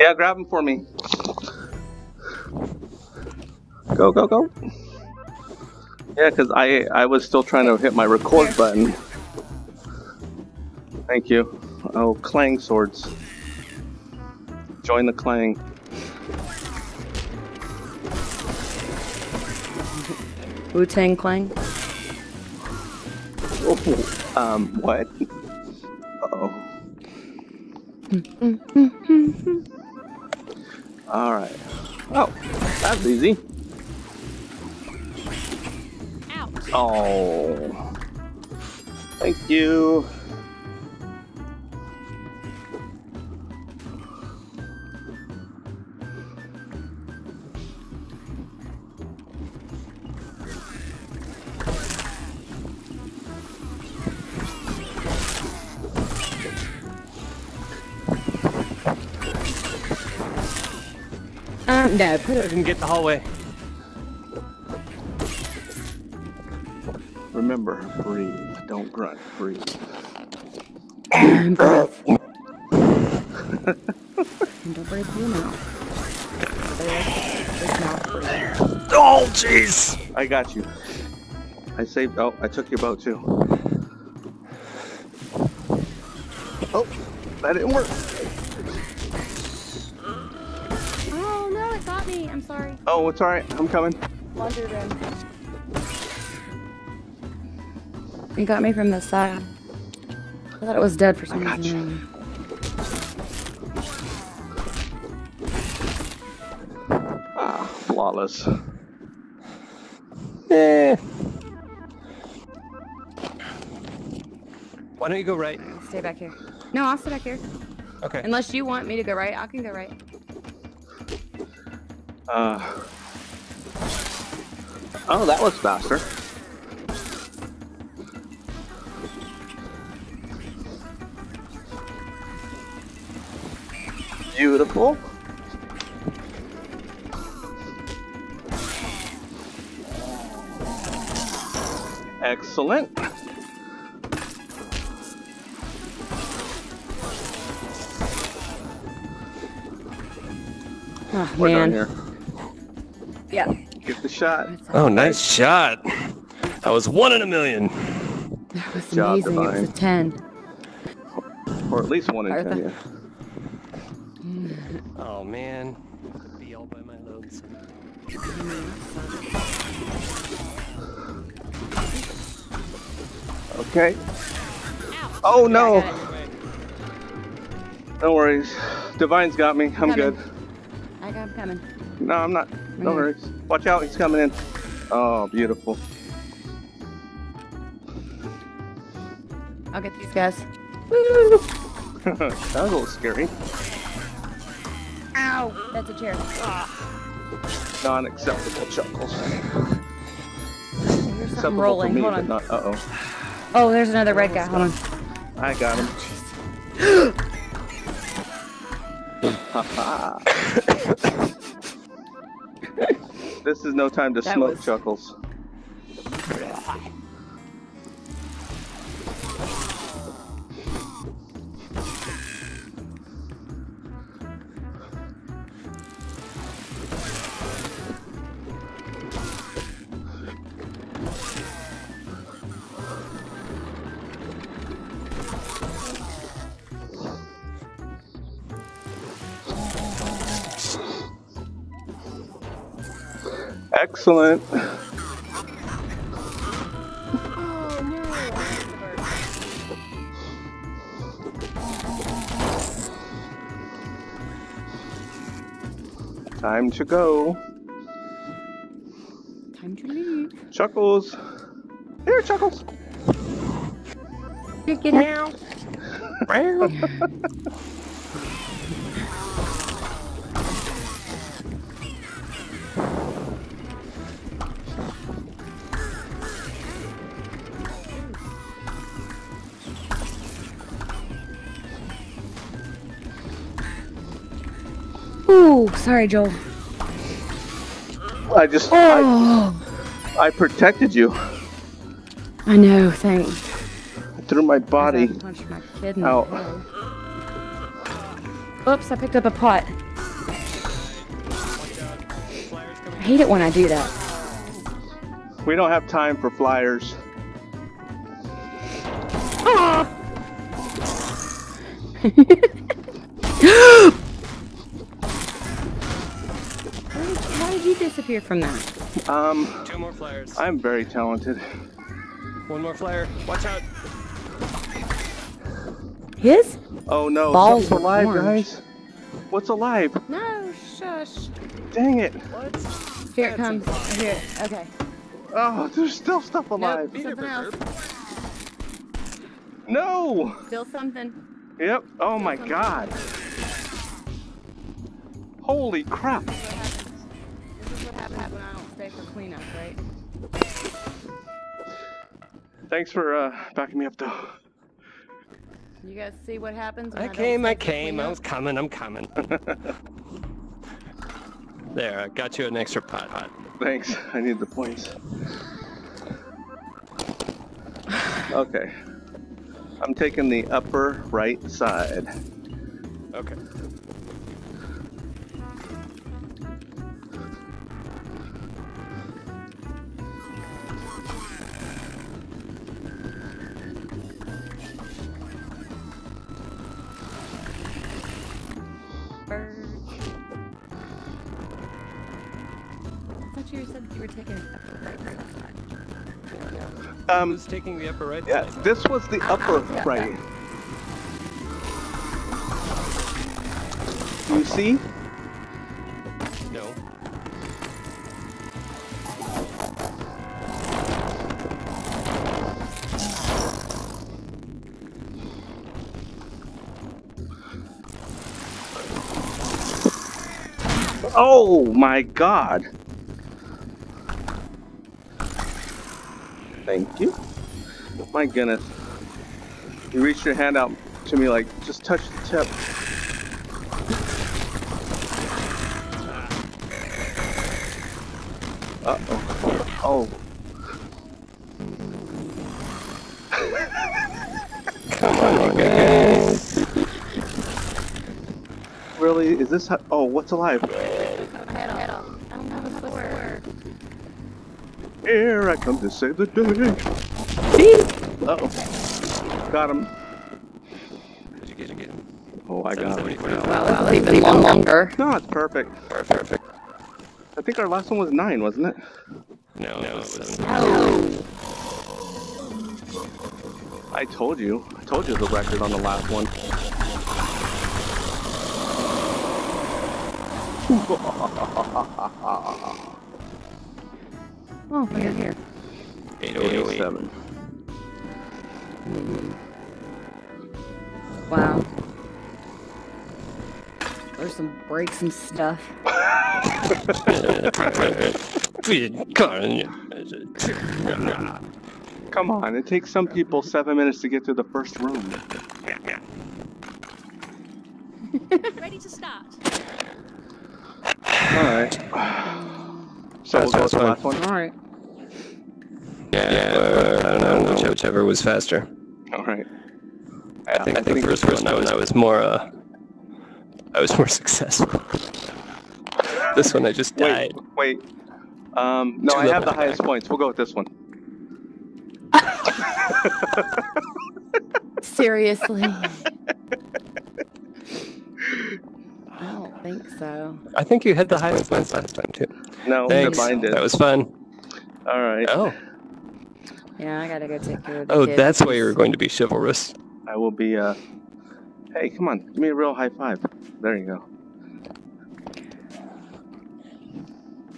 Yeah, grab him for me. Go, go, go. Yeah, because I I was still trying to hit my record button. Thank you. Oh, clang swords. Join the clang. Wu Tang Clang. Oh, um, what? Uh-oh. All right. Oh, that's easy. Oh. Thank you. Um, no, put I it. can get the hallway. Remember, breathe. Don't grunt. Breathe. And don't breathe through your mouth. It's mouth breathing. Oh, jeez. I got you. I saved. Oh, I took your boat too. Oh, that didn't work. Me. I'm sorry. Oh, it's all right. I'm coming. Laundry room. It got me from the side. I thought it was dead for some got reason. Ah, flawless. Eh. Why don't you go right? Stay back here. No, I'll stay back here. Okay. Unless you want me to go right, I can go right. Uh. Oh, that was faster. Beautiful. Excellent. Oh We're done man. here. Yeah. Get the shot. Oh, nice shot. That was one in a million. That was job, amazing. It was a ten. Or at least one in Martha. ten. Yeah. Mm. Oh, man. Be all by my lonesome. Okay. Oh no. got it. No worries. Divine's got me. I'm Coming. good. I got him coming. No, I'm not. No worries. Watch out. He's coming in. Oh, beautiful. I'll get these guys. that was a little scary. Ow! That's a chair. Non-acceptable chuckles. There's something rolling. me, Hold on. not. Uh oh. Oh, there's another red guy. Hold on. I got him. Haha. This is no time to That smoke was- chuckles. Excellent. Time to go. Time to leave. Chuckles. Here, Chuckles. Get it. Ooh, sorry, Joel. I just I, Oh, I protected you I know. Thanks. through my body. I my kid in Ow. Oops, I picked up a pot. Out. I hate it when I do that. We don't have time for flyers. How ah did- How did you disappear from that? Um, Two more flyers. I'm very talented. One more flyer. Watch out. His? Oh no, Balls what's are alive, orange. guys? What's alive? No, shush. Dang it! What? Here it That's comes. impossible. Here. Okay. Oh, there's still stuff alive. Nope. Something else. No! Still something. Yep. Oh my god. Holy crap. This is what happens when I don't stay for cleanup, right? Thanks for uh, backing me up, though. You guys see what happens when I, I don't came, stay I for came. I was coming, I'm coming. there, I got you an extra pot. Thanks. I need the points. Okay. I'm taking the upper right side. Okay. You said you were taking it up the right, right side. Um, Who's taking the upper right yeah, side? this was the upper yeah. right. You see? No. Oh my god. Thank you. My goodness. You reached your hand out to me like, just touch the tip. Uh oh. Oh. Come on, guys. Really? Is this how? Oh, what's alive? Here I come to save the day. Uh oh. Got him. Did you get it? Get it? Oh, I got him. Well, it's even longer. No, it's perfect. Perfect. I think our last one was nine, wasn't it? No, no, it wasn't. I told you. I told you the record on the last one. Oh, here, here. 808. Seven. Wow. There's some breaks and stuff. Come on, it takes some people seven minutes to get to the first room. Ready to start. Alright. So we'll go with the last one? Alright. Yeah, uh, I don't know, whichever, whichever was faster. Alright. I think, I think the first one I was, I was more, uh, I was more successful. this one I just died. wait. Um, no, Two I have the highest back. points. We'll go with this one. Seriously. I don't think so. I think you had the highest points last time too. No, Thanks. Divine did. That was fun. Alright. Oh, Yeah, I gotta go take care of the oh, kids. that's why you were going to be chivalrous. I will be, uh. Hey, come on. Give me a real high five. There you go.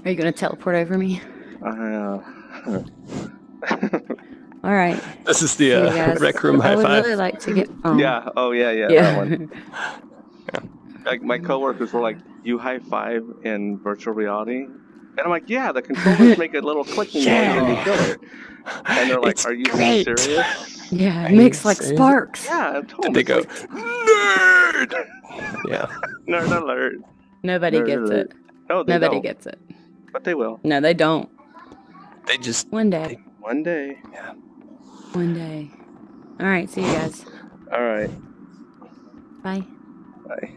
Are you gonna teleport over me? Uh, Alright. This is the See uh, rec room I high would five. really like to get. Oh. yeah. Oh, yeah, yeah. That Yeah. one. Like, my coworkers were like, you high five in virtual reality? And I'm like, yeah, the controllers make a little clicking noise when you kill it. And they're like, It's are you great. serious? yeah, it makes like serious? sparks. Yeah, I'm totally And they go, like, nerd! Yeah. nerd alert. Nobody Nerd gets alert. it. No, they Nobody don't, gets it. but they will. No, they don't. They just, One day. One day. Yeah. One day. Alright, see you guys. All right. Bye. Bye.